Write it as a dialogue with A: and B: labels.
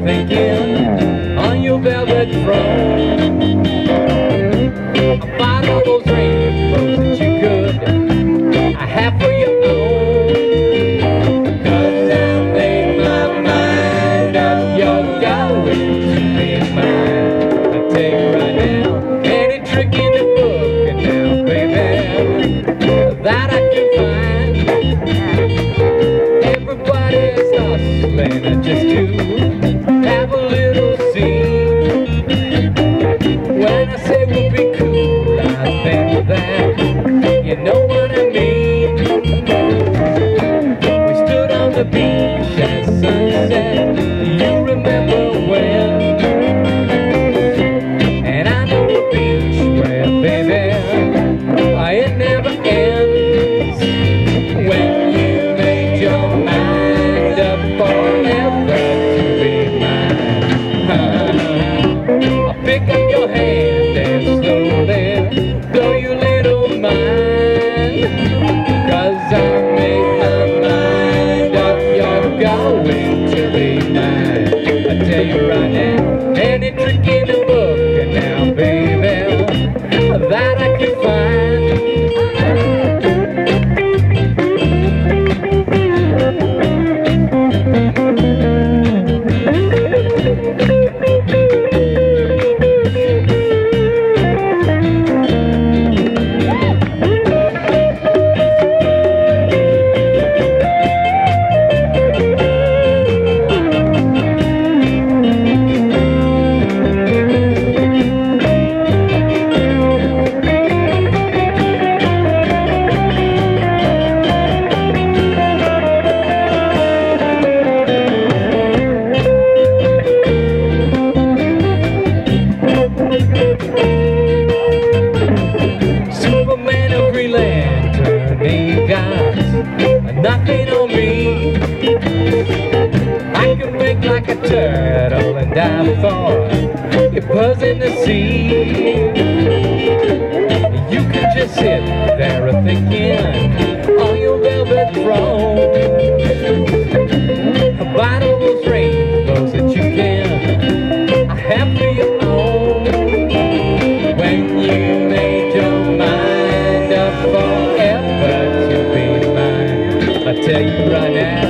A: picking on your velvet throne. Those rainbows that you could, for your made my mind up, you're going to be mine. I take right now, any trick in the book, and now, baby, that I can find. Everybody's hustling, I just do. be cool right back there. You know what I mean? We stood on the beach at sunset. You remember when? And I know the beach where, baby, I ain't never You can wink like a turtle and I thought You're buzzing the sea. You can just sit there thinking on your velvet throne. About all those rainbows that you can have for your own. When you made your mind up forever to be mine, I tell you right now.